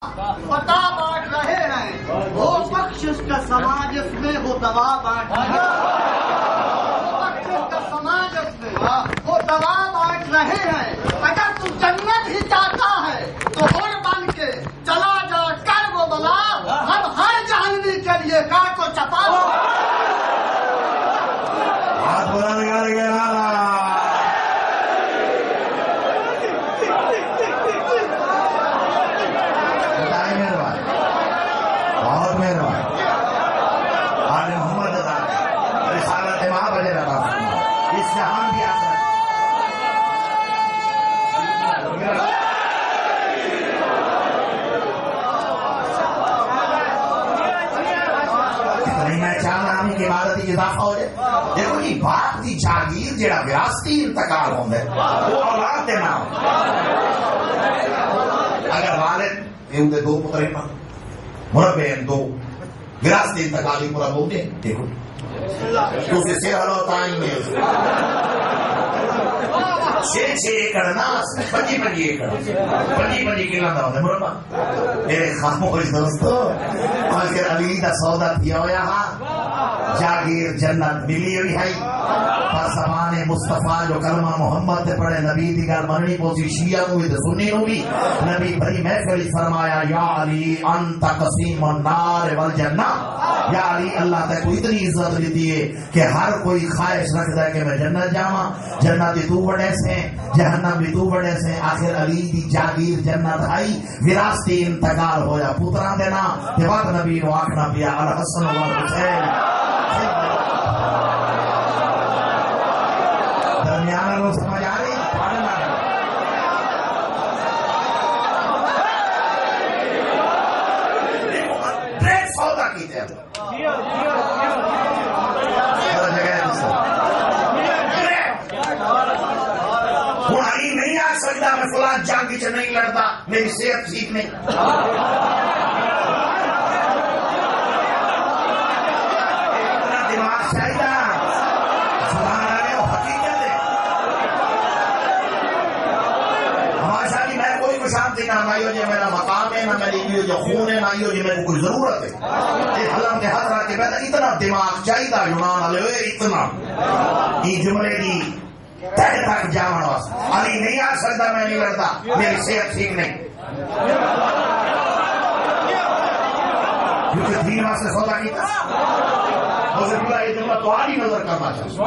فتح بانٹ رہے ہیں۔ وہ بخش کا سماج اس میں، وہ دوا بانٹ رہے ہیں۔ بخش کا سماج اس میں، وہ دوا بانٹ رہے ہیں۔ اگر تم جنت ہی چاہتے ان دو پترے پا مربع ہیں دو گراس دے انتقالی پورا بہو دے دیکھو تو سے سے ہلو میں چھ چھ ایکڑ ناس پنجی پنجی ایکڑ پنجی پنجی کلا دا ہوندے مربع میرے خاموش دوستو آج کے علی دا سودا تھیا ہویا ہاں جاگیر جنت ملی ہوئی ہے۔ پر زمانے مصطفیٰ جو کلمہ محمد تے پڑھے، نبی دیگر مرنی مننی شیعہ نو تے سنی نو بھی۔ نبی بھری محفلی فرمایا، یا علی، انت قسیم النار والجنہ۔ یا علی، اللہ تے کوئی اتنی عزت لی دیئے کہ ہر کوئی خواہش رکھدا ہے کہ میں جنت جاواں۔ جنتی تو بڑے سے جہنم بھی تو بڑے سے آخر علی دی جاگیر جنت آئی وراستی انتقال ہویا پوتراں دینا تے وقت نبی نو آکھنا بیا علی حسن اللہ حسین سبحان اللہ سمجھ آ رہی سبحان نہیں آ سکتا میں فلاں جان کی نہیں لڑتا میری صحت ٹھیک نہیں ہو جی میرا مقام ہے نہ میری یہ خون ہے نہ یہ میری کوئی ضرورت ہے؟ یہ حلم کے ہاتھ رکھ کے پیدا اتنا دماغ چاہیے یونان والے اتنا۔ یہ جملے کی تک تک جاون واسطے۔ علی نہیں آ سکتا، میں نہیں کرتا میری صحت ٹھیک نہیں۔ کیونکہ دین واسطے سودا کیتا۔ جملہ تو آ نظر کرنا چاہیے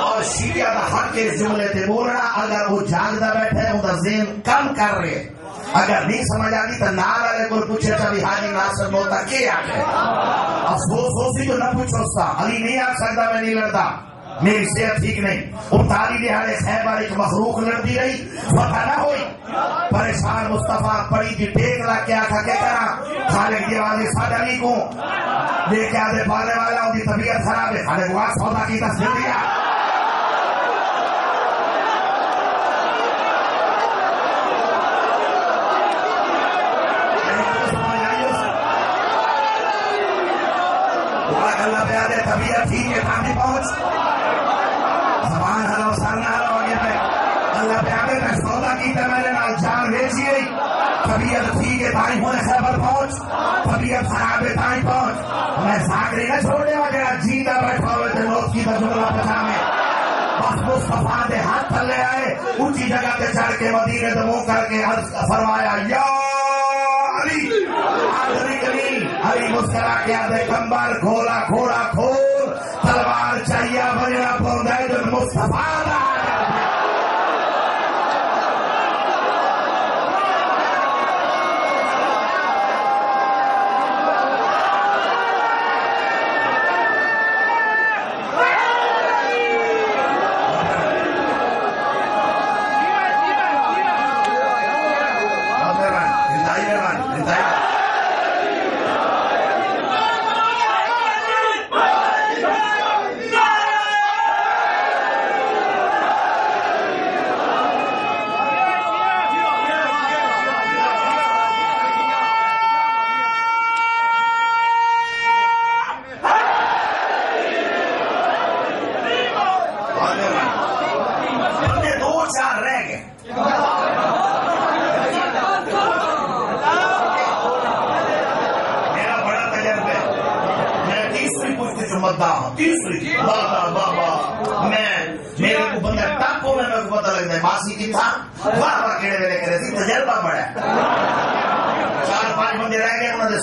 اور شیعہ دا حق کے جملے تے بولنا، اگر وہ جاگتا بیٹھے وہ ذہن کم کر رہے ہیں۔ اگر نہیں سمجھ آ تو نال والے کو پوچھے تھا بہاری ناصر موتا کے آ گئے افسوس ہو سی تو نہ پوچھو سا علی نہیں آ سکتا، میں نہیں لڑتا۔ میری صحت ٹھیک نہیں۔ اتاری لہارے خیبر ایک مخلوق لڑتی رہی۔ فتح نہ ہوئی۔ پریشان مصطفیٰ پڑی کی ٹیک لگ کے آخا کیا کرا خالق یہ والے ساڈا نہیں کو لے کے آدھے پالے والا، ان کی طبیعت خراب ہے۔ خالق وہاں سودا کی تصویر دیا۔ اللہ اللہ پیارے طبیعت ٹھیک ہے کہاں پہنچ۔ زبان ہلو، سر نہ ہلو، آگے پہ اللہ پیارے میں سودا کی تھا میرے نال جان بیچی ہوئی۔ طبیعت ٹھیک ہے تائی ہونے خیبر پہنچ۔ طبیعت خراب ہے تائی پہنچ۔ میں ساکری نہ چھوڑے ہو جڑا جی نہ بیٹھا ہوئے تے لوگ کی تجربہ پتا میں بس مصطفیٰ دے ہاتھ تھلے آئے، اونچی جگہ تے چڑھ کے مدینے دے کر کے فرمایا، یا آگ ہری مسکرا کے کیا کمبر کھولا کھوڑا کھول تلوار چاہیے بجنا پودے مصطفیٰ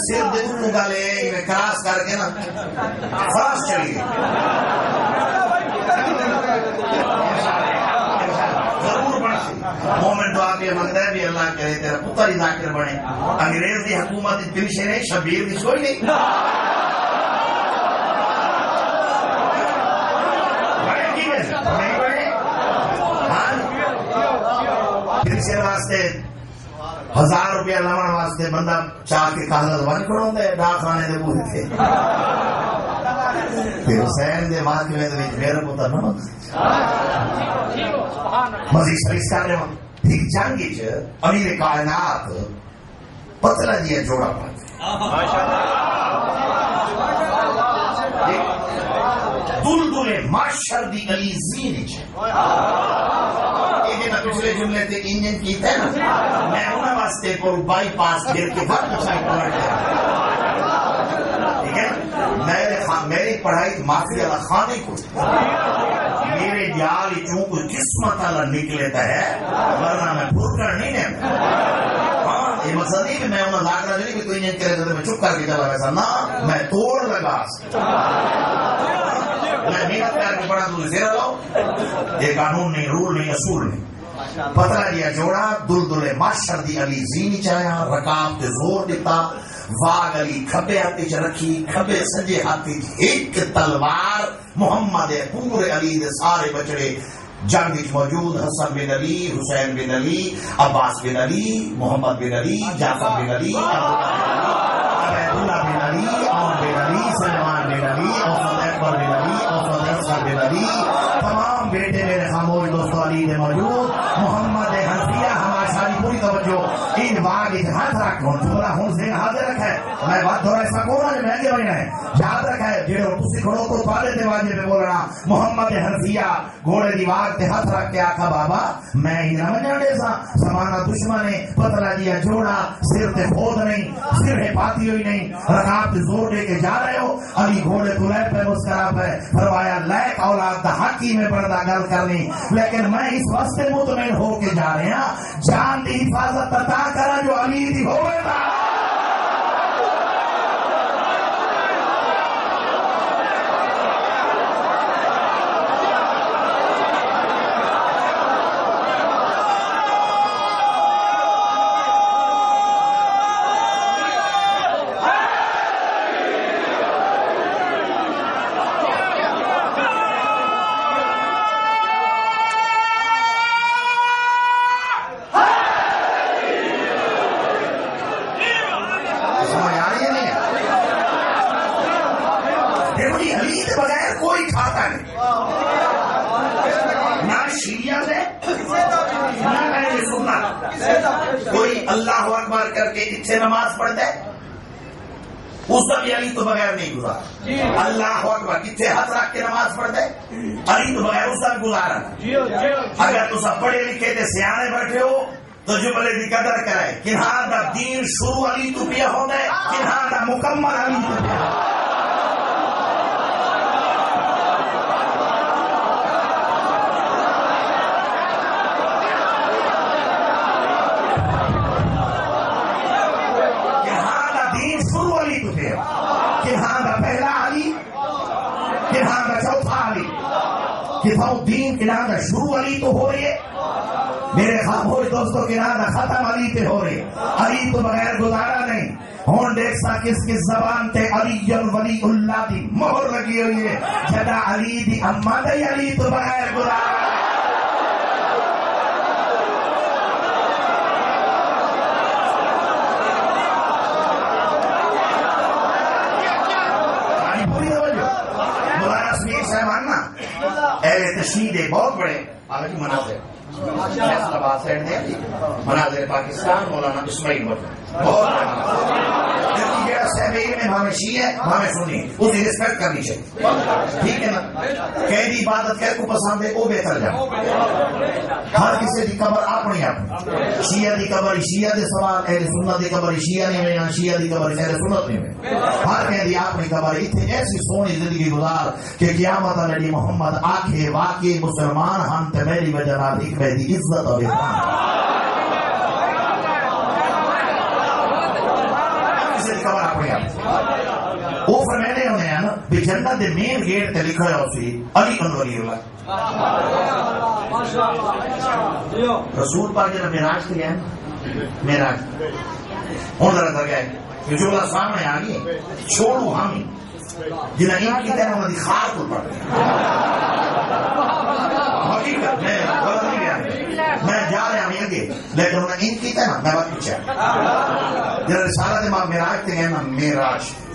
سر دے دوں گا کراس کر کے نا۔ فراس چلی گئی۔ ضرور منگتا ہے بھی اللہ کرے تیرا پتر ہی ذاکر بنے۔ انگریز دی حکومت دی پنشن شبیر دی نہیں۔ کی نہیں ہاں؟ واسطے ہزار روپیہ لاؤن واسطے بندہ چاہ کے کاغذ بن کھڑوں دے ڈاک خانے دے پورے تھے۔ پھر حسین دے واقعے دے وچ میرا پتر نہ مزید شریف کر رہے ہوں۔ ٹھیک جنگ چ امیر کائنات پتلا دیا جوڑا پڑ دل دلے ماشر دی علی زین چ یہ نا پچھلے جملے تے انجن کیتا ہے نا میں انہاں واسطے کو بائی پاس پھر کے بعد ٹھیک ہے؟ میرے میری پڑھائی معافی والا خانے کو۔ میرے جال چوں کوئی قسمت والا نکلے ہے، ورنہ میں پھر کر نہیں نے ہاں یہ مقصد نہیں کہ میں انہیں لاکھ رہا نہیں کہ کوئی نہیں کرے تو میں چپ کر کے چلا ویسا نہ میں توڑ لگا۔ میں محنت کر کے پڑھا تو زیرہ لاؤ یہ قانون نہیں، رول نہیں، اصول نہیں۔ پتلا دیا جوڑا دل دلے ماشر دی علی زینی چاہیا رکاب تے زور دیتا واگ علی کھبے ہاتھی چ رکھی، کھبے سجے ہاتھی ایک تلوار، محمد پورے علی دے سارے بچڑے۔ جنگ وچ موجود حسن بن علی، حسین بن علی، عباس بن علی، محمد بن علی، جعفر بن علی عبید اللہ بن علی، عمر بن علی سلمان بن علی، اوسط اکبر بن علی، اوسط اصغر بن علی۔ تمام بیٹے میرے خاموش دوستو، علی نے موجود محمد حنفیہ ہماری ساری پوری توجہ ان باغ ہاتھ رکھ ہوں تھوڑا ہوں سے حاضر رکھا ہے میں بات تھوڑا ایسا کون ہے میں بننا ہے یاد رکھا ہے جڑے تسی کھڑو تو تھوڑے دے واجے میں بولنا محمد حنفیہ، گھوڑے دی واگ تے ہاتھ رکھ کے آکھا، بابا، میں ہی نہ جانے سا سمانا دشمن ہے، پتلا دیا جوڑا، سر تے خود نہیں، سر ہے پاتی ہوئی نہیں۔ رکاب تے زور دے کے جا رہے ہو۔ علی گھوڑے تو لے پہ، مسکرا پہ فرمایا لائق اولاد، دا حقی میں بڑا گل کرنی۔ لیکن میں اس واسطے مطمئن ہو کے جا رہے ہیں جان دی حفاظت عطا کرا جو علی دی ہوئے تھا سمجھ آ رہی ہے نہیں دیکھو جی علی کے بغیر کوئی کھاتا نہیں نہ شیعہ سے نہ اہل سنت کوئی اللہ اکبر کر کے اتنے نماز پڑھتا ہے اس کا بھی علی تو بغیر نہیں گزارا اللہ اکبر کتنے ہاتھ رکھ کے نماز پڑھتا ہے علی تو بغیر اس کا بھی گزارا اگر تو سب پڑھے لکھے تھے سیانے بیٹھے ہو تو جملے کی قدر کہ ہاں دا دین شروع علی تو پیا ہوتا ہے، کہ ہاں دا مکمل علی تو پیا کہ ہاں دا دین شروع علی تو پیا کہ ہاں دا پہلا علی کہ ہاں دا چوتھا علی کہ تھا دین کے نام دا شروع علی تو ہو رہی ہے میرے خاموش دوستوں کے نام ختم علی پہ ہو رہے علی تو بغیر گزارا نہیں۔ ہوں دیکھ سا کس کس زبان تے علی ولی اللہ دی مہر لگی ہوئی ہے۔ جدا علی دی اما دی علی تو بغیر گزارا۔ آئی مولانا سمیر صاحب نا اہل تشہیر بہت بڑے۔ آگے مناظر۔ فیصلہ آباد سائڈ دے مناظر پاکستان، مولانا اسماعیل مرد بہت بڑا۔ مناظر ہمیں شی ہے، ہمیں سنی۔ اس کی رسپیکٹ کرنی چاہیے۔ ٹھیک ہے نا؟ قیدی عبادت کہہ کو پسند ہے، وہ بہتر جاؤ ہر کسی کی قبر اپنی اپنی شیعہ دی قبر شیعہ دے سوال، اہل سنت دی قبر شیعہ نہیں ہوئی شیعہ دی قبر اہل سنت نہیں ہوئی ہر قیدی اپنی قبر اتنے ایسی سونی زندگی گزار کہ قیامت علی محمد آکھے واقعی مسلمان ہم تے میری وجہ نال ایک میری عزت اور احترام کسی دی قبر اپنی اپنی وہ فرمینے ہونے ہیں نا بھی جنت دے مین گیٹ تے لکھا ہے اسی علی بن ولی اللہ رسول پاک جب میراج تے گئے میراج ہوں ذرا تک گئے۔ کہ جو اللہ سامنے آ گئی چھوڑو ہم ہی جنہیں ان کی طرح انہوں نے خار کو پڑ حقیقت، میں غلط نہیں گیا۔ میں جا رہا ہوں آگے لیکن انہوں نے ان کی طرح، میں بات پیچھے جب رسالہ دماغ میراج تے گئے نا میراج اچھا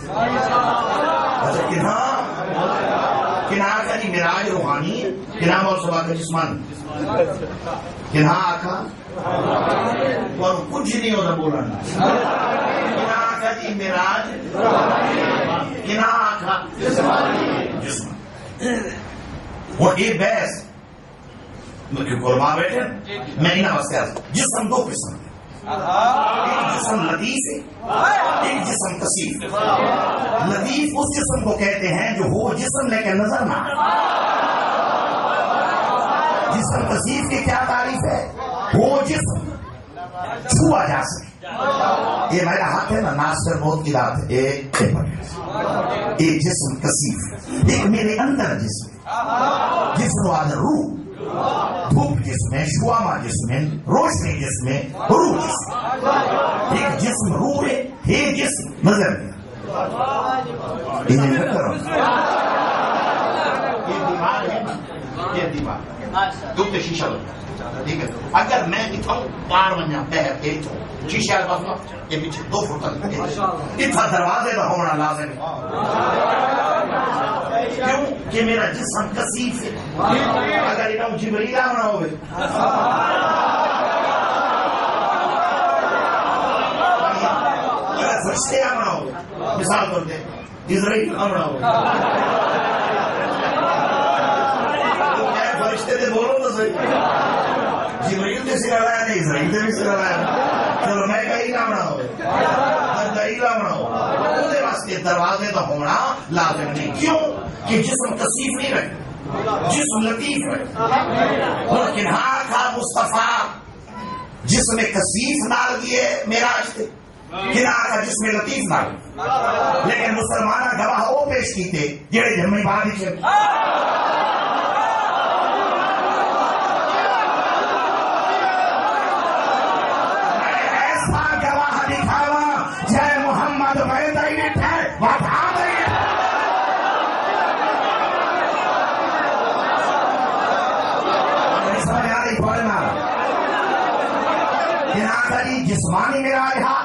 کنہا کا جی میراج روحانی، کنہا اور سبا کا جسمان کنہا آکھا، اور کچھ نہیں ہوتا بولنا۔ کنہا کا جی میراج کنہا آکھا جسمان اور یہ بحث۔ قربان بیٹھے میں نہیں نمستے جسم دو قسم ہے ایک جسم لطیف ایک جسم کثیر لطیف اس جسم کو کہتے ہیں جو ہو جسم لیکن نظر نہ جسم کثیر کی کیا تعریف ہے؟ وہ جسم چھوا جا سکے. یہ میرا ہاتھ ہے نا ناصر موت کی رات ہے. ایک ایک جسم کثیر ایک میرے اندر جسم جسم والا روح. دھوپ جس میں شواما جس میں روشنی جس میں روح جس میں ایک جسم روح ہے ایک جسم نظر میں یہ دماغ ہے۔ یہ شیشہ لگتا ہے ٹھیک ہے اگر میں دکھاؤں پار بن جاؤں بہر کے تو۔ شیشہ کے پاس یہ پیچھے دو فٹ تک اتنا دروازے کا ہونا لازم ہے کیوں؟ کہ میرا جسم کثیف ہے۔ اگر انہوں جبریل آنا ہوئے۔ اگر فرشتے آنا ہوئے۔ مثال کرتے اسرائیل آنا ہوئے۔ فرشتے دے بولو تو صحیح۔ جبریل تے سر آیا نہیں، اسرائیل تے بھی سر آیا۔ چلو، میں کہیں آنا ہوئے۔ دلیل آنا ہوئے واسطے دروازے تو ہونا لازم نہیں۔ کیوں؟ کہ جسم کثیف نہیں رہے۔ جسم لطیف رہے۔ اور کنہار کا مصطفیٰ۔ جسم کثیف نال دیے میرا کنہار کا جسم لطیف نال۔ لیکن مسلمان گواہ وہ پیش کیتے، جڑے جمعی بعد ہی ایسا گواہ دکھاوا جے محمد میں تیری ٹھہر بتا دے سمجھ آ رہی پڑھنا کنہا کا جی جسمانی میرا رہا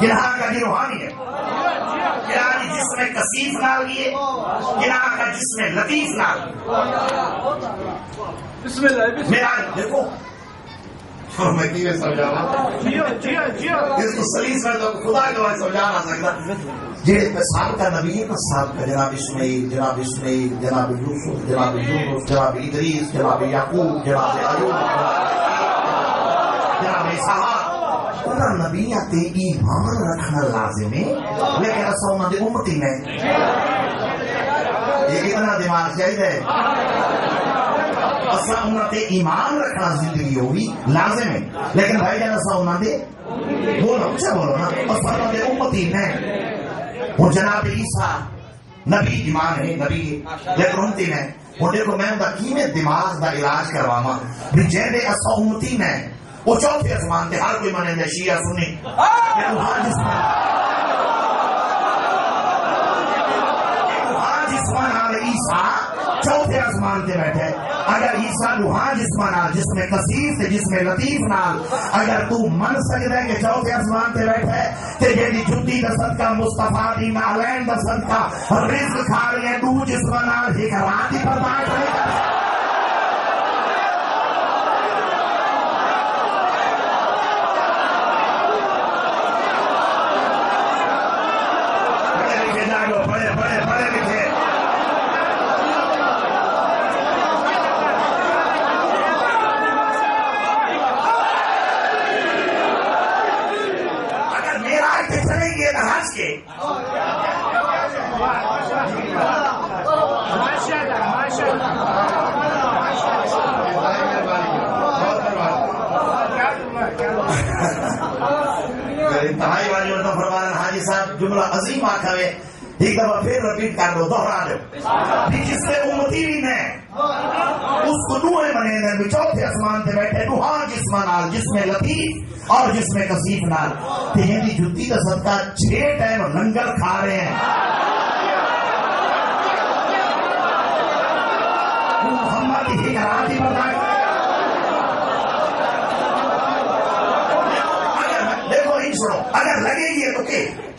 کنہا کا جی روحانی ہے۔ کنہا جی جسم کثیف نال لیے کنہا کا جسم لطیف نال میرا دیکھو۔ میں کیویں سمجھاوا اس کو سلیس میں تو خدا کے بعد سمجھا نہ سکتا۔ جہے مثال کا نبی ہے مثال کا جناب اسماعیل جناب اسماعیل جناب یوسف جناب یونس جناب ادریس جناب یعقوب جناب ایوب۔ اسحاق انہاں نبیاں تے ایمان رکھنا لازم ہے، لیکن اساں انہاں دے امتی نے یہ کتنا دماغ چاہیے اساں انہاں تے ایمان رکھنا زندگی ہوگی لازم ہے۔ لیکن بھائی جان اساں انہاں دے بولو اچھا بولو نا۔ اساں انہاں دے امتی نے ہوں جناب عیسیٰ، نبی ایمان ہے، نبی لیکن امتی نے ہوں دیکھو، میں ان کا کیویں دماغ دا علاج کرواواں۔ بھی جہدے اساں امتی نے وہ چوتھے آسمان تے ہر کوئی منے دے شیعہ سنی۔ کہ وہاں جسمان وہاں جسمان آل عیسیٰ چوتھے آسمان تے بیٹھے۔ اگر عیسیٰ روحان جسم نال جس میں کثیر تے جس میں لطیف نال، اگر تو من سکتا ہے کہ چوتھے آسمان تے بیٹھے، تے جیڑی جُتی دا صدقہ، مصطفیٰ دی نالین دا صدقہ، رزق کھا رہی ہے تو جسم نال ایک رات ہی برداشت نہیں کر انتہائی والی مطلب فرمان حاجی صاحب جملہ آخر ہے ایک دفعہ پھر رپیٹ کر دو دوہرا دو۔ جس سے امتی بھی میں۔ اس کو دوئے بنے نے چوتھے اسمان تے بیٹھے دوہا جسم نال جس میں لطیف اور جس میں کسیف نال۔ تہیں دی جتی کا صدقہ چھ ٹائم لنگر کھا رہے ہیں۔ محمد ہی کراتی بتا اگر دیکھو ہی سنو اگر لگے گی تو کہ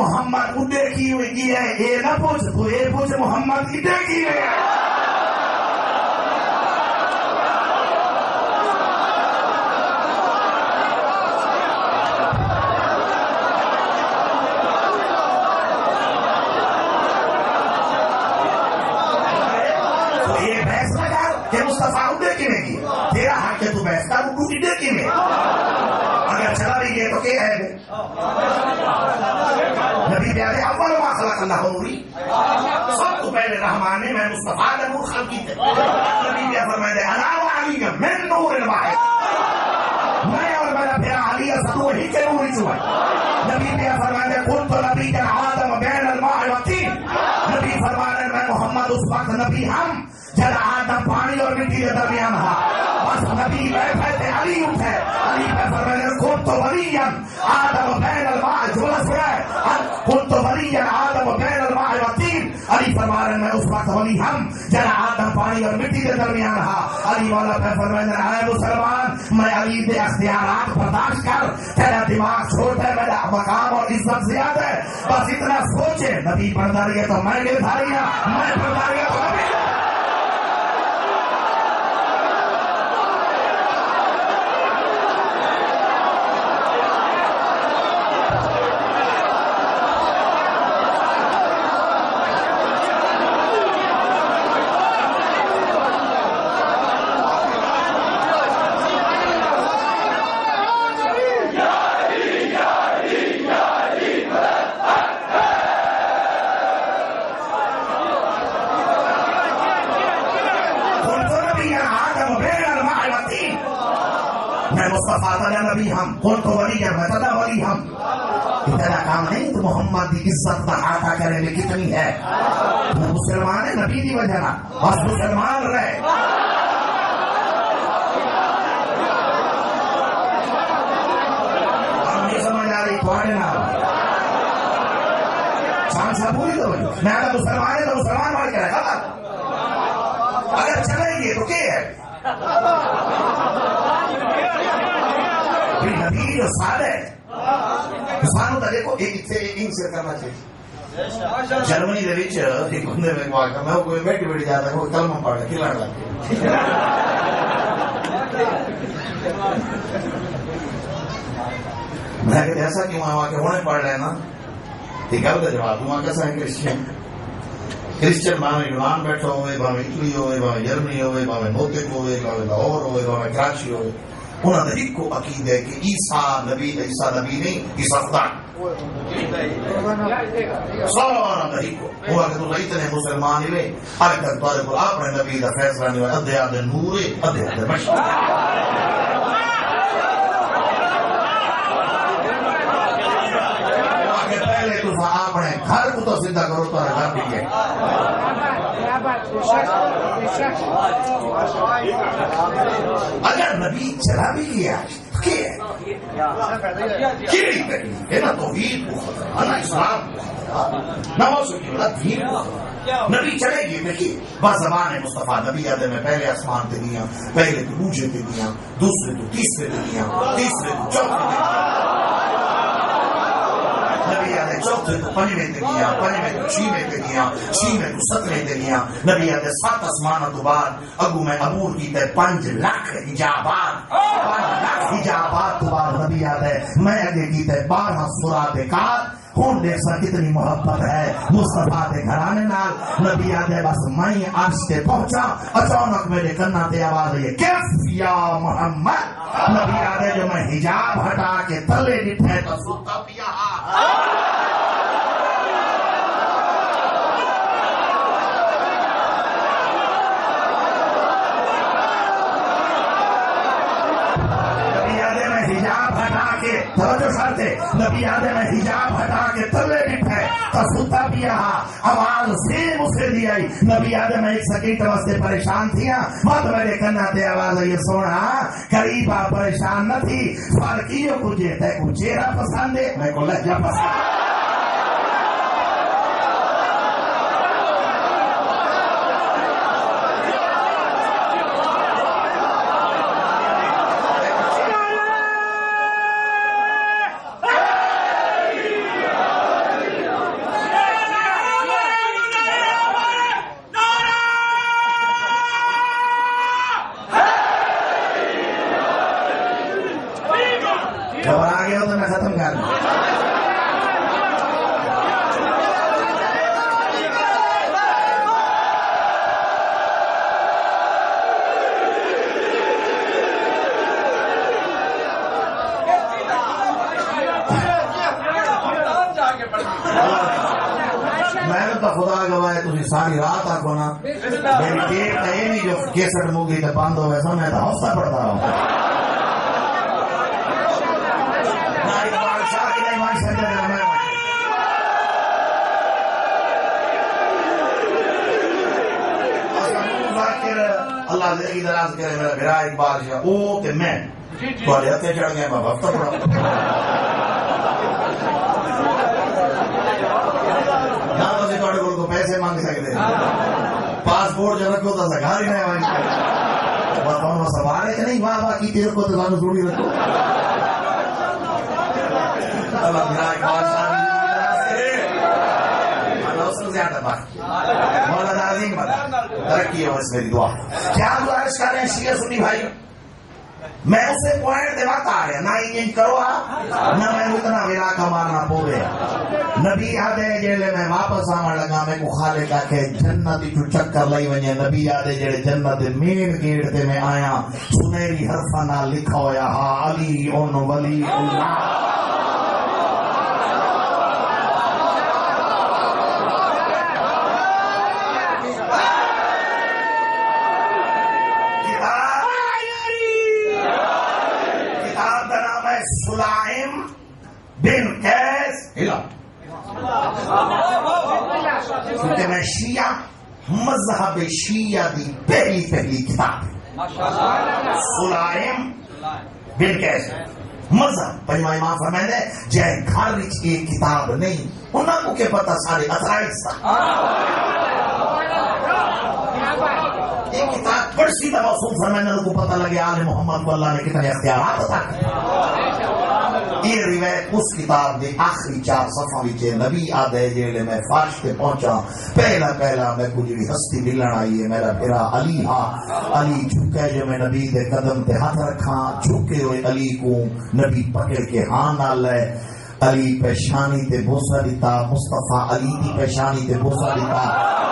محمد اڈے کی ہوئی کی ہے؟ اے نہ پوچھ، تو اے پوچھ محمد اڈے کی ہے؟ یہ بحث نہ کر کہ مصطفیٰ ما سب کو پہلے رحمان میں مصطفیٰ کا نور خلق کی تھے نبی پیارے فرمائے دے علاوہ علی کا من نور الواحد. میں اور میرا پھر علی سدو ہی کے نور جو ہے نبی پیارے فرمائے دے قلت نبی کا آدم بین الماء والتین نبی فرمانے میں محمد اس وقت نبی ہم جل آدم پانی اور مٹی کے درمیان تھا۔ بس نبی بیٹھے تھے، علی اٹھے۔ علی پہ فرمانے کن تو ولیم آدم بین الماء جملہ سنا ہے کن تو ولیم آدم بین الماء والتین علی فرمانے میں اس وقت ولی ہم جنا آدم پانی اور مٹی کے درمیان تھا۔ علی والا پہ فرمانے اے مسلمان، میں علی دے اختیارات برداشت کر، تیرا دماغ چھوٹا ہے میرا مقام اور عزت زیادہ ہے۔ بس اتنا سوچے، نبی پڑھتا رہی تو میں نے ہوں، میں پڑھتا رہی تو نبی قلت نبی آدم بین الماء والتین میں مصطفیٰ تعالی نبی ہم قلت ولی میں تدا ولی ہم کہ تیرا کام نہیں تو محمد کی عزت کا احاطہ کرنے میں کتنی ہے؟ میں مسلمان ہے نبی دی وجہ بس مسلمان رہے۔ اب نہیں سمجھ آ رہی تھوڑے نہ صاحب تو میں اگر مسلمان ہے تو مسلمان بڑھ کے رہے اگر چلیں گے تو کیا ہے؟ نبی جو سال ہے۔ سانو تو دیکھو ایک سے ایک انسر کرنا چاہیے جرمنی دے وچ ایک بندے میں کو آکا میں کوئی بیٹھی بیٹھی جاتا ہے کوئی کلمہ پڑھ کے لڑ لگ میں کہ ایسا کیوں آ کے ہونے پڑھ رہے نا ٹھیک ہے تو جواب دوں کیسا ہے کرسچن کرسچن باوے یونان بیٹھا ہوئے باوے اٹلی ہوئے باوے جرمنی ہوئے باوے موتک ہوئے باوے لاہور ہوئے باوے کراچی کو عقید ہے کہ عیسیٰ نبی عیسیٰ نبی نہیں، عیسیٰ خدا۔ سارا نبی کو، وہ کہ تو اتنے مسلمان ہوئے ہر نبی دا فیصلہ نہیں ہوئے ادھے آدھے نور ادھے آدھے مشکل پہلے تو اپنے گھر کو تو سیدھا کرو، تو اگر نبی چلا بھی گیا ہے نا توحید کو خطرہ اسلام کو خطرہ دین کو خطرہ نبی چلے گی، دیکھیے بس زبان مصطفیٰ، نبی آدھے میں پہلے آسمان تے گیا، پہلے تو دوسرے تے گیا، دوسرے تو تیسرے تے گیا، تیسرے تو چوتھے تے گیا۔ نبی علیہ چوتھے تو پنجویں تے گیا پنجویں تو چھویں تے گیا چھویں تو ستویں تے گیا نبی علیہ سات آسمان تو بعد اگو میں عبور کیتے پنج لاکھ حجابات۔ پنج لاکھ حجابات تو بعد نبی علیہ میں اگے کی تے بارہ سورات کار۔ ہوں دیکھ سا کتنی محبت ہے؟ مصطفیٰ دے گھرانے نال، نبی آدھے بس میں عرش تے پہنچا، اچانک میرے کنا تے آواز آئی کیف یا محمد؟ نبی آدھے جو میں حجاب ہٹا کے تلے نٹھے تو سوتا پیا۔ توجہ ساتھے نبی آدم میں حجاب ہٹا کے تلے بٹھے تو سوتا پیا آواز سیم اسے دی آئی۔ نبی آدم ایک سکینٹ واسطے پریشان تھیا مت میرے کنا تے آواز آئی سونا قریبا پریشان نہ تھی فرقیو کچھ تے کو چہرہ پسند ہے میں کو لہجہ پسند۔ ہے گھبرا گیا ہو تو میں ختم کر دوں میں نے تو خدا گواہ تھی ساری رات آکو نا میری ٹیپ تو یہ نہیں جو کیسٹ موگی تو بند ہو ویسا میں تو ہفتہ پڑتا رہا ہوں میں۔ اللہ زندگی دراز کرے میرا بھرا ایک بادشاہ او تے میں۔ تھوڑے ہتھے چڑھ گئے بابا ہفتہ پڑا نہ تو تھوڑے کو پیسے مانگ سکتے پاسپورٹ جو رکھو تو سگار ہی نہیں مانگ بتاؤ سوال ہے کہ نہیں؟ واہ واہ کی تیر کو تو رکھو۔ اللہ زیادہ بات۔ مولانا عظیم ترقی میری دعا۔ کیا گزارش کر رہے ہیں شیعہ سنی بھائی؟ میں اسے پوائنٹ دے وقت آ نہ انجن کرو نہ میں اتنا ویلا کمانا پوے نبی آدھے جیلے میں واپس آن لگا، میں کو خالے کا کہ جنت جو چکر لئی ونجے۔ نبی آدھے جیلے جنت مین گیڑ تے میں آیا، سنہری حرفہ نہ لکھا ہویا ہا علی اون ولی اللہ کتاب کا نام ہے سلائم بن کیس ہلا کیونکہ میں شیعہ مذہب شیعہ دی پہلی پہلی کتاب سلائم بن کیس مذہب پنجوائی امام فرمائے جے گھر وچ یہ کتاب نہیں، انہاں کو کہ پتہ سارے اترائیس تھا یہ کتاب بڑی سی دفعہ سن فرمانے کو پتہ لگے آل محمد کو اللہ نے کتنے اختیارات عطا کیے۔ یہ روایت اس کتاب میں آخری چار صفحہ وچ نبی آدھے جیلے میں فرش تے پہنچا۔ پہلا پہلا میں کو ہستی ملن آئی ہے، میرا پھرا علی ہا۔ علی جھکے جو میں نبی دے قدم تے ہاتھ رکھا جھکے ہوئے علی کو نبی پکڑ کے ہاں نال لے۔ علی پیشانی تے بوسا دیتا مصطفیٰ علی دی پیشانی تے بوسا دیتا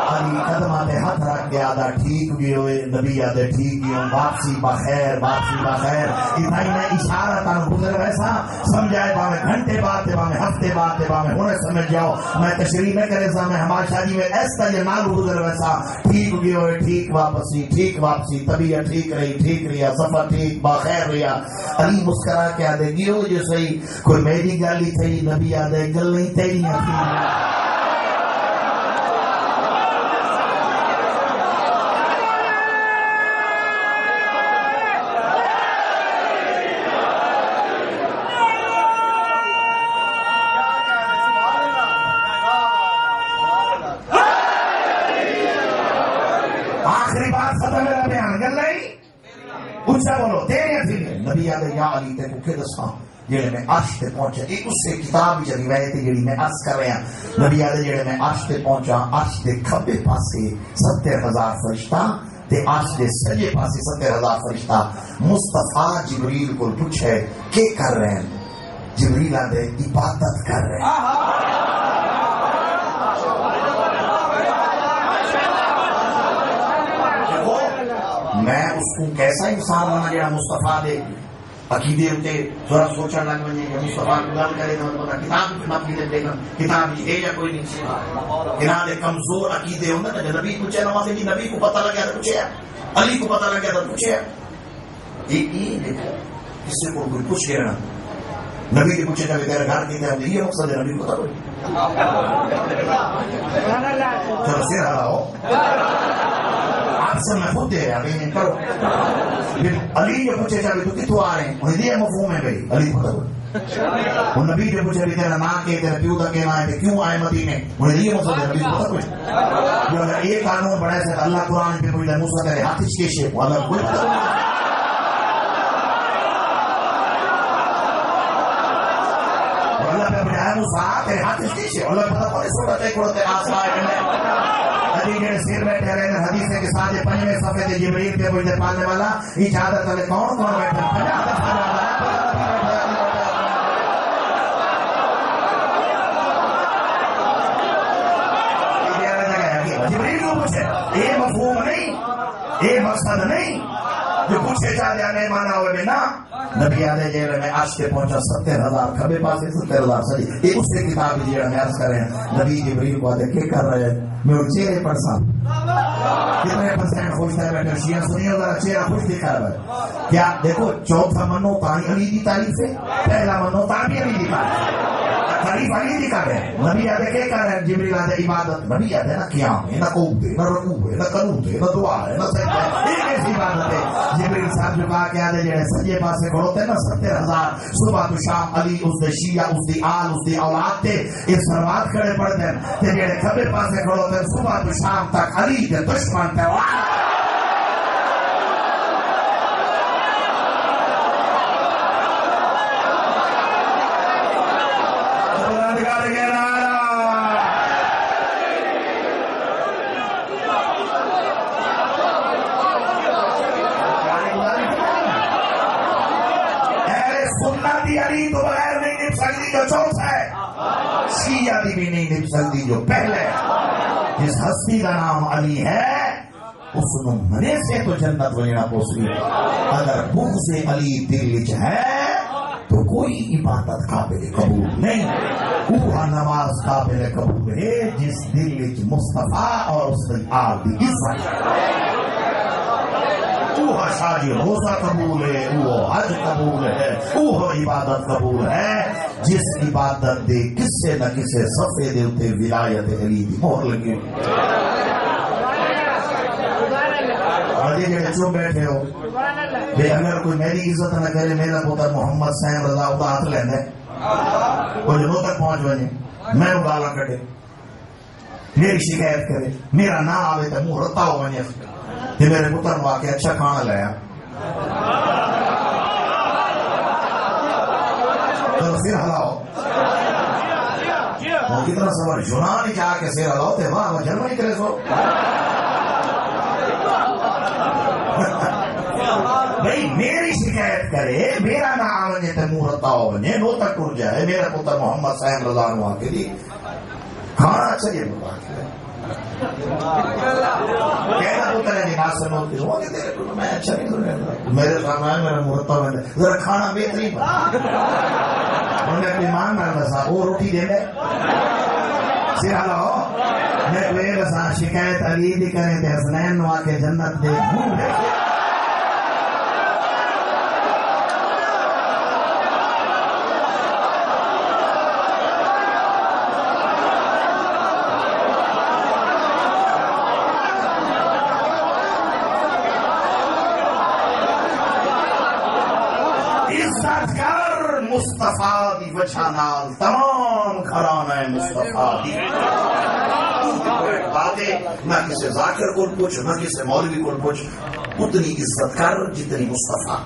علی قدمہ تے ہاتھ رکھ کے آدھا ٹھیک بھی ہوئے، نبی آدھے ٹھیک بھی ہوں، واپسی بخیر واپسی بخیر اتائی میں اشارہ تاں گزر ویسا سمجھائے باہمیں گھنٹے بعد تے باہمیں ہفتے بعد تے باہمیں ہونے سمجھ جاؤ۔ میں تشریح نہ کرے سا، میں ہماری شادی میں ایسا یہ نال گزر ویسا ٹھیک بھی ہوئے، ٹھیک واپسی ٹھیک واپسی، طبیعت ٹھیک رہی، ٹھیک رہا سفر ٹھیک باخیر رہا علی مسکرا کے آدھے گیو جو صحیح، کوئی میری گالی تھی نبی آدھے گل نہیں تیری تھی آخری بات ختم میرا بیان گل نہیں اچھا بولو تیرے تھی نبی آدھے یا علی تے کو کہ دساں جڑے میں عرش تے پہنچا ایک اس سے کتاب وچ روایت ہے جڑی، میں عرض کر رہا نبی آدھے جڑے میں عرش تے پہنچا، عرش دے کھبے پاسے ستر ہزار فرشتہ تے عرش دے سجے پاسے ستر ہزار فرشتہ۔ مصطفیٰ جبریل کو پوچھے کہ کر رہے ہیں؟ جبریل آدھے عبادت کر رہے ہیں. میں اس کو کیسا انسان ہونا جڑا مصطفیٰ دے؟ عقیدے ہوتے تھوڑا سوچا لگ بنے کہ مصطفیٰ کو گل کرے تو بتا کتاب کی نبی دے دیکھا کتاب ہی ہے یا کوئی نہیں انہاں دے کمزور عقیدے ہوندا نا نبی پوچھے نماز دی نبی کو پتہ لگیا تو پوچھے۔ علی کو پتہ لگیا تو پوچھے۔ ایک یہ دیکھو کسی کو کوئی پوچھ گیا نبی کے پوچھے جب تیرے گھر کی طرف یہ مقصد ہے نبی کو پتہ چلو سیر ہلاؤ آپ سے میں خود دے رہا ابھی کرو علی جو پوچھے چاہے تو کتوں آ رہے ہیں انہیں دیا مفہوم ہے بھائی علی پتہ وہ نبی جو پوچھے بھی تیرا نام کے تیرا پیو کا کہنا ہے کہ کیوں آئے مدینے انہیں دیا مقصد ہے نبی کو پتہ کوئی جو اگر ایک قانون بڑھائے سے اللہ قرآن پہ کوئی موسیٰ کرے ہاتھ کے شیپ وہ اللہ کوئی پتہ نہیں اللہ پہ بڑھایا موسیٰ تیرے ہاتھ کے شیپ اللہ پتہ کوئی سوڑا تے کوڑا تے آسمائے کرنے حدیث سیر بیٹھے رہے حدیث کے ساتھ پنجویں صفحے تے جبریل پہ مجھے پالنے والا اجازت والے کون کون بیٹھے پنجا دفعہ جبریل کو پوچھے، یہ مفہوم نہیں، یہ مقصد نہیں، جو پوچھے چاہ جانے مانا ہوئے میں نا۔ نبی آدھے جیڑے میں آج کے پہنچا ستر ہزار، کھبے پاسے ستر ہزار سجی یہ اس سے کتاب جیڑے میں عرض کریں نبی جبریل کو آدھے کیا کر رہے ہیں۔ میں چہرے پر سا کتنے پرسینٹ خوش ہے بیٹھے شیعہ سنی ہو چہرہ خوش دکھا رہا ہے کیا دیکھو چوتھا منو تانی علی دی تعریف ہے پہلا منو تانی علی دی تعریف ہے تعریف علی دی کر رہے ہیں نبی آدھے کیا کر رہے ہیں جبریل آدھے عبادت نبی آدھے نہ قیام ہے نہ قوم ہے نہ رکوع ہے نہ قنوت ہے نہ دعا ہے نہ سجدہ ہے یہ کیسی عبادت ہے جبریل صاحب جو کہا کہ آدھے جڑے سجے پاسے کھڑوتے نا ستر ہزار صبح تو شام علی اس دے شیعہ اس دی آل اس دی اولاد تے یہ سروات کھڑے پڑتے ہیں تے جڑے کھبے پاسے کھڑوتے ہیں صبح تو شام تک علی دے دشمن تے واہ شیعہ دی بھی نہیں نپ سکتی جو پہلے۔ جس ہستی کا نام علی ہے اس منے سے تو جنت وجنا پوسی اگر بھوک سے علی دل وچ ہے تو کوئی عبادت قابل قبول نہیں۔ وہ نماز قابل قبول ہے جس دل مصطفیٰ اور اس کی آل روزہ قبول ہے، وہ حج قبول ہے، وہ عبادت قبول ہے۔ جس عبادت دے کسے نہ کسے صفحے دے اتے ولایت علی دی مہر لگی آجے جی، جڑے چوں بیٹھے ہو۔ بے اگر کوئی میری عزت نہ کرے، میرا پوتا محمد سین رضا ادا ہاتھ لینا ہے۔ وہ جنوں تک پہنچ وجے میں گالا کٹے۔ میری شکایت کرے۔ میرا نام آوے تو منہ رتا ہو وجے تے میرے پتر نو آ کے اچھا کھانا لایا۔ تو سر ہلاؤ۔ وہ کتنا سوال یونان جا کے سر ہلاؤ تے واہ وہ جرمنی کرے سو۔ بھائی، میری شکایت کرے، میرا نام ونجے تے منہ رتا ہو ونجے نو تک ٹر جائے میرا پتر محمد صاحب رضا نو آ کے دی۔ کھانا اچھا جی، چاہیے بتا نماز سے تیرے کو میں اچھا نہیں میرے سامنے میرا مرتا میں ذرا کھانا بہترین بنا۔ اپنی مان نہ بسا، وہ روٹی دے لے۔ سر ہلو میں کوئی بسا، شکایت علی بھی کرے تھے حسنین نو آ کے جنت دے عزت کر مصطفیٰ دی وجہ نال تمام گھرانا ہے مصطفیٰ دی بات واسطے نہ کسی ذاکر کو پوچھ، نہ کسی مولوی کو پوچھ۔ اتنی عزت کر جتنی مصطفیٰ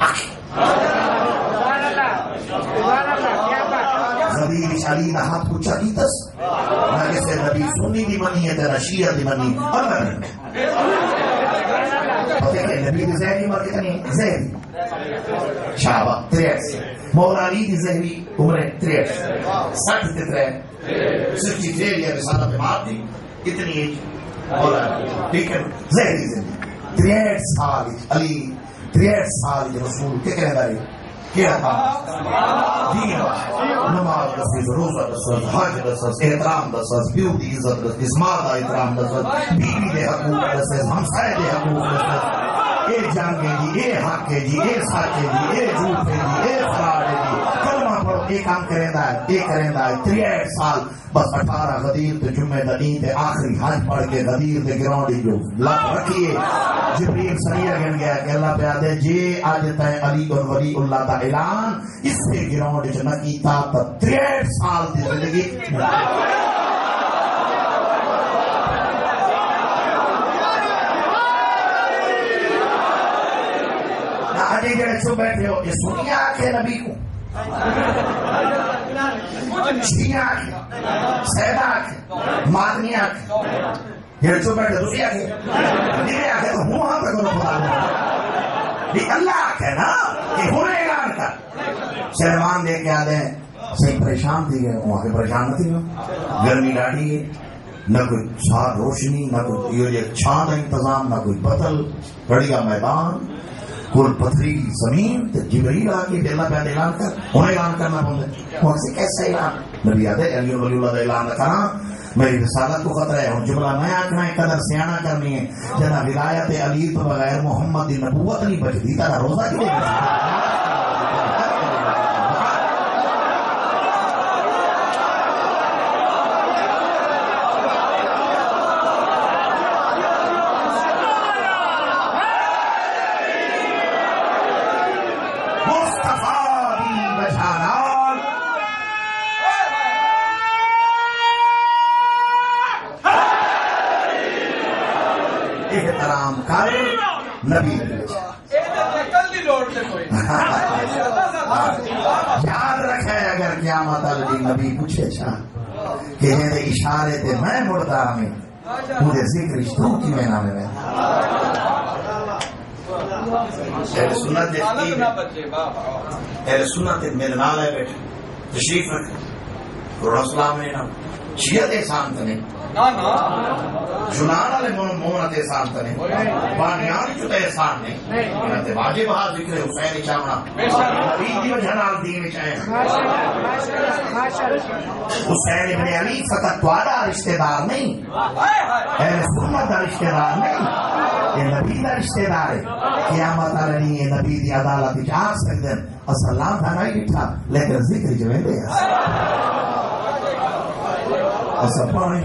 نبی علی نہ ہاتھ پوچھا کی تس؟ نہ کسی نبی سنی دی منی ہے، نہ شیعہ دی منی۔ اللہ نے پتہ کہ نبی دی زہری مر کتنی زہری شعبہ تریس مولا علی دی زہری عمر تریس سٹھ تترے سچی زہری ہے رسالہ پہ مار دی کتنی ایج مولا ٹھیک ہے زہری زندگی تریس سال علی تریس سال رسول کیا کہہ رہا ہے کیا تھا دین نماز دسز روزہ دسز حج دسز احترام دسز بیو دی عزت دسز اسمار دا احترام دسز بیوی دے حقوق دسز ہمسائے دے حقوق دسز اے جانگے جی اے حق جی اے ساچے جی اے جھوٹے جی اے فرار جی کلمہ پڑھو اے کام کریں دا ہے اے کریں دا ہے۔ تریٹ سال، بس اٹھارہ غدیر تے جمعہ دنی تے آخری حج پڑھ کے غدیر تے گراؤنڈی جو لگ رکھیے۔ جبریل سریع گن گیا کہ اللہ پہ آدھے جی آج تے علی اور ولی اللہ دا اعلان، اس سے گراؤنڈ جو نہ کیتا تا تریٹ سال دی زندگی۔ نہ آجے جڑے بیٹھے ہو یہ سنیا کے نبی کو شیعہ کے سیدہ کے مادنیہ کے یہ چھو بیٹھے دوسری آگے میرے آگے تو ہوں ہاں پہ کوئی خدا نہیں بھی اللہ آگے نا کہ ہونے اعلان کر شہرمان دے کے آدھے صحیح پریشان تھی گئے وہاں کے پریشان نہ تھی گا گرمی ڈاڑی ہے نہ کوئی چھا روشنی نہ کوئی یہ چھا کا انتظام نہ کوئی بتل بڑھیا میدان کل پتھری کی زمین جبرائیل آ کے پہلا پہلا اعلان کر، انہیں اعلان کرنا پڑتا کون سے کیسا اعلان؟ نبی آدھے علی ولی اللہ کا اعلان کرا میری رسالت کو خطرہ ہے، اور جملہ میں آکھنا ہے، قدر سیانا کرنی ہے۔ جنا ولایت علی تو بغیر محمد نبوت نہیں بچتی تارا روزہ کی نبی۔ دی بچانا یاد رکھے اگر قیامت علی نبی پوچھے چھا کہ میرے اشارے تے میں مڑتا ہمیں مجھے ذکر اشتوں کی میں نامے میں اہل سنت اہل سنت میرے نال ہے بیٹھے، تشریف رکھے روڑا اسلام نے نا شیعت احسان تنے جنان والے مومنت احسان تنے بانیان چوتے احسان نے انہاں تے واجب ہا ذکر حسین چاونا نبی دی وجہ نال دین وچ آئے حسین ابن علی فقط تواڈا رشتہ دار نہیں اہل سنت دا رشتہ دار نہیں یہ نبی دا رشتہ دار ہے قیامت علی یہ نبی دی عدالت وچ آ سکدے اصل لام تھا نہیں ڈٹھا لیکن ذکر جو ویندے اصل پانی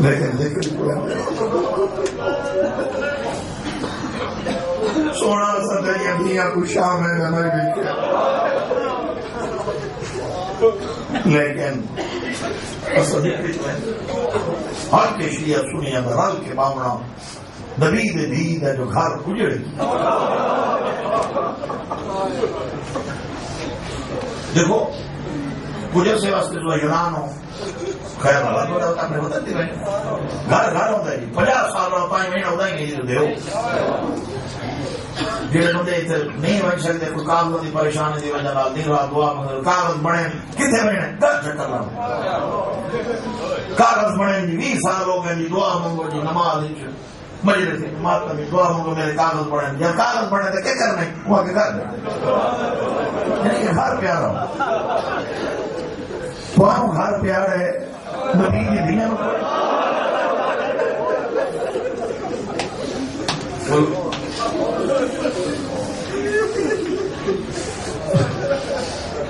لیکن ویندے سونا سدری اپنی کو شام ہے نہیں دیکھا لیکن ہر کے شیعہ سنیا رل کے نبی دے دین ہے جو گھر اجڑ دیکھو گجر سے واسطے جو یونان ہو خیر والا تو ہوتا اپنے بدل دی گھر گھر ہوتا ہے جی پچاس سال ہوتا ہے مہینہ ہوتا ہی نہیں جو دیو جڑے بندے اتنے نہیں بن سکتے کوئی کاغذ کی پریشانی کی وجہ نال دن رات دعا مگر کاغذ بنے کتنے بنے دس چکر لاؤ کاغذ بنے جی بھی سال ہو گئے جی دعا منگو جی نماز مجھے سے ماتما میں دعا منگو میرے کاغذ پڑھے جب کاغذ پڑھے تو کیا کرنا ہے وہاں کے گھر یعنی کہ پیارا وہاں گھر پیارا ہے نبی کی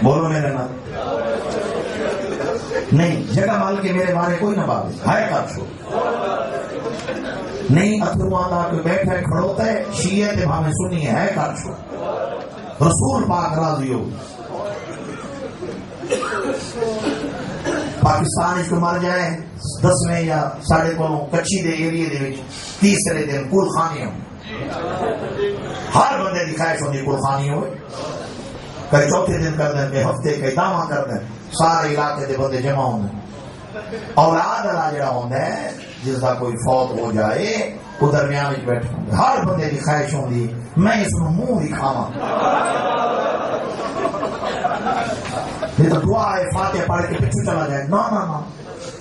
بولو میرے نام۔ نہیں، جگہ مال کے میرے بارے کوئی نہ بات۔ ہے کا چھو نہیں اترو آدھا کوئی بیٹھا ہے، کھڑوتا ہے، شیعہ تے بھامے سنی ہے۔ کا چھو رسول پاک راضی ہو۔ پاکستان کو مر جائے، دسویں یا ساڑھے کو کچھی دے ایریے دے وچ تیسرے دن کل خانی ہوں۔ ہر بندے کی خواہش ہوتی کل خانی ہوئے۔ کئی چوتھے دن کر دیں کئی ہفتے کئی داواں کر دیں سارے علاقے دے بندے جمع ہوں۔ اولاد والا جڑا ہوندا ہے، جس کا کوئی فوت ہو جائے وہ درمیان بیٹھے ہر بندے کی خواہش ہوتی میں اس کو منہ دکھاوا نہیں تو دعا ہے فاتح پڑھ کے پیچھے چلا جائے نہ نہ نہ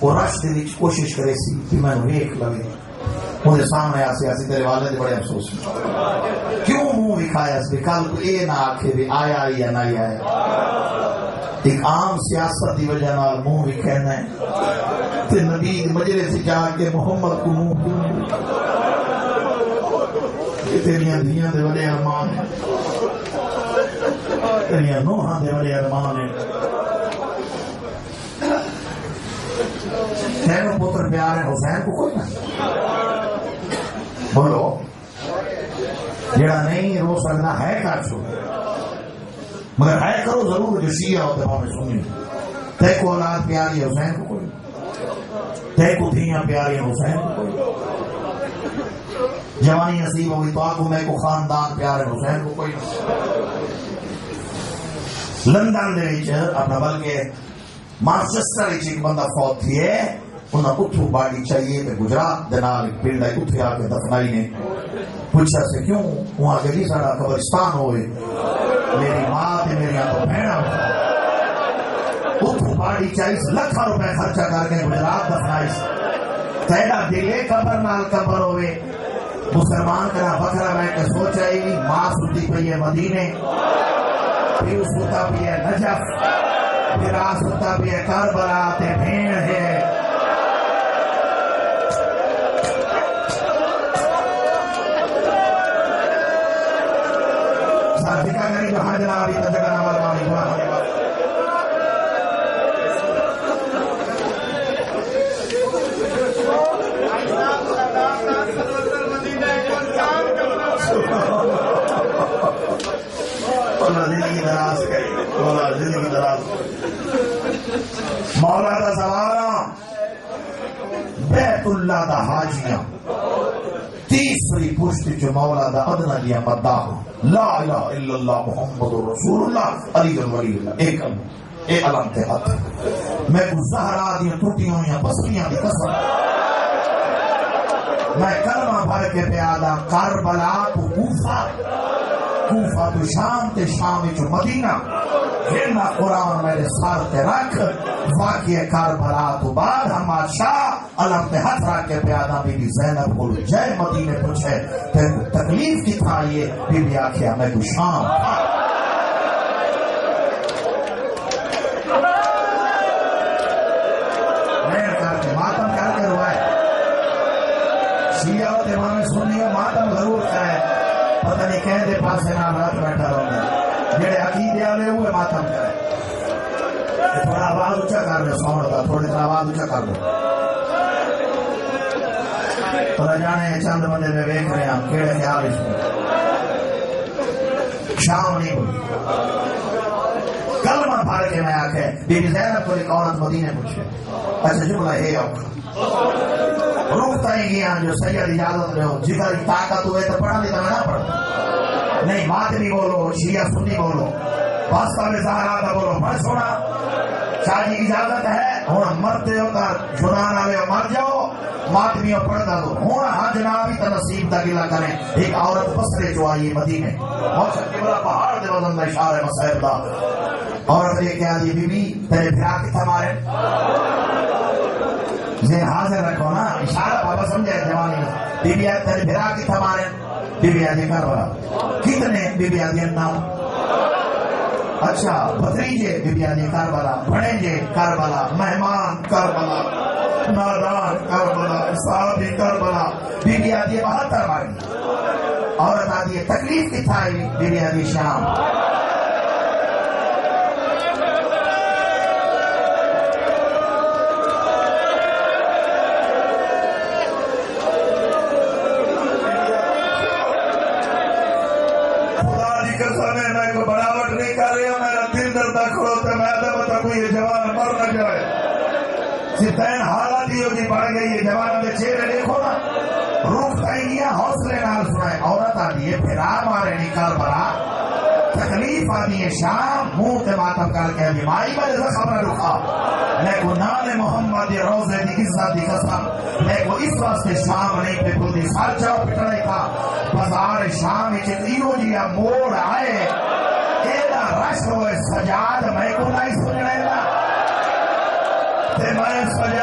وہ رش دے کوشش کرے سی کہ میں ویک لگے مجھے سامنے آسی آسی تیرے والے بڑے افسوس کیوں منہ دکھایا اس کل کو یہ نہ آخے بھی آیا یا نہیں آیا ایک عام سیاست کی وجہ نال منہ بھی کہنا ہے تے نبی مجلے سے جا کے محمد کو منہ کیوں تیریاں دھیاں دے بڑے ارمان ہیں تیریاں نوہاں دے بڑے ارمان ہیں تینوں پتر پیار ہے حسین کو کوئی نہ۔ بولو۔ جڑا نہیں رو سکنا ہے کر چھو مگر ہے کرو ضرور، جو شیعہ ہوتے ہمیں سنی تے کو اولاد پیاری ہے، حسین کو کوئی تے کو دھیاں پیاری ہے حسین کو کوئی جوانی نصیب ہوئی تو آگو میں کو خاندان پیارے حسین کو کوئی لندن دے وچ، اپنا بلکہ مانچسٹر ایک بندہ فوت تھی ہے انہاں اتھو باڑی چاہیے تے گجرات دے نال ایک پنڈ ہے، اتھے آ کے دفنائی نے۔ پوچھا سے کیوں؟ وہاں کے بھی جی، سارا قبرستان ہوئے۔ میری ماں تے میری تو بہنا اتھو باڑی چاہیے لکھا روپے خرچہ کر کے گجرات دفنائی تیرا دلے قبر نال قبر ہوئے۔ مسلمان کرا بکرا میں کے سوچا ہی ماں ستی پئی ہے مدینے۔ پھر ستا بھی ہے نجف۔ پھر آ ستا بھی ہے کربلا تے بھین ہے۔ اللہ زندگی دراز کری اللہ زندگی دراز۔ مولا دا سوارا بیت اللہ دا حاجیاں۔ تیسری پشت جو مولا دا ادنا لیا مدہ لا الہ الا اللہ محمد رسول اللہ علی الولی اللہ۔ ایک علم۔ اے علم تے حد میں کو زہرا دیا ٹوٹیوں یا پسلیاں دی قسم۔ میں کلمہ بھر کے پیادا۔ کربلا تو کوفہ۔ کوفہ تو شام تے شام چ مدینہ۔ جنہ قرآن میرے سار تے رکھ، واقعہ کربلا تو بعد ہم شاہ علم تے ہاتھ رکھ کے پیادا بی بی زینب کو جے مدینے پوچھے تے تکلیف کی تھا یہ؟ بی بی آخیا میں کو شام تھا۔ ماتم کر کے روائے شیعہ و دیوانے سنی ماتم ضرور کرے پتہ نہیں کہہ دے پاسے نہ رات بیٹھا رہو گے جڑے عقیدے والے ہوئے ماتم کرے تھوڑا آواز اونچا کر دے سونا تھا تھوڑی طرح آواز اونچا کر دو پتہ جانے چند بندے میں دیکھ رہے ہیں کیڑے خیال اس میں شام نہیں ہوئی کلمہ پھاڑ کے میں آکے بی بی زینب کو ایک عورت مدینے پوچھے اچھا جملہ ہے اوکھا روکتا ہی گیا جو سید اجازت رہے ہو جگر کی طاقت ہوئے تو پڑھا نہیں نہ پڑھا نہیں بات نہیں بولو شیعہ سنی بولو واسطہ میں سہارا تھا بولو بس ہونا شاہ جی اجازت ہے ہوں مرتے ہو کر جنان آئے مر جاؤ ماتمیوں پڑھ دو ہوں ہاں جنابی تو نصیب دا گلا کریں ایک عورت بسرے جو آئی مدینے موسم کے بڑا پہاڑ دے وزن دا اشارہ مسائب دا عورت یہ کہہ دی بی بی تیرے بھرا کی مارے یہ حاضر رکھو نا، اشارہ بابا جوانی۔ بی بی تیرے بھرا کی تھا مارے بی بی آج کر کتنے بی بی آج نام؟ اچھا بھتریجے بی بی آج کاربلا بھڑیجے کاربلا مہمان کاربلا نادان کاربلا صاحبی کاربلا بی بی آج بہتر ماری عورت آدھی تکلیف کی تھا بی بی شام۔ ستین حالت ہی ہوگی بڑھ گئی ہے جوانوں کے چہرے دیکھو نا۔ روح کہیں گیا حوصلے نال سنائے۔ عورت آتی ہے، پھر آ مارے نکال برا تکلیف آتی ہے، شام، منہ تے ماتم کر کے بیماری میں جیسا خبر رکھا۔ لیکن نام محمد دی روزے دی عزت دی قسم۔ لیکن اس واسطے شام نہیں پہ کل دی۔ سر چاو پٹنے کا بازار شام وچ ایو جیا موڑ آئے، ایڈا رش ہوئے، سجاد میں کو نہیں سننے دا تے میں سجاد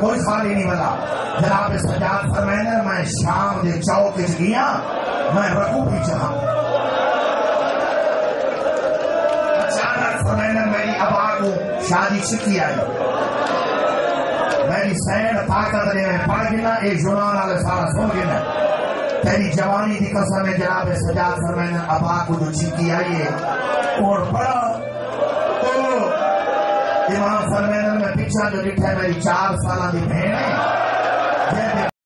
کوئی خالی نہیں ملا جناب سجاد فرمائنے میں شام دے چوک وچ گیا، میں رکو بھی چاہا اچانک فرمائنے میری ابا کو شادی چکی آئی۔ میری سین طاقت نے میں گنا اے جنان والے سارا سن گنا تیری جوانی دی قسم ہے، جناب سجاد فرمائنے ابا کو جو چکی آئی ہے۔ اور تو امام میں پیچھا جو ڈٹھا ہے میری چار سالہ دی بھیڑ ہے۔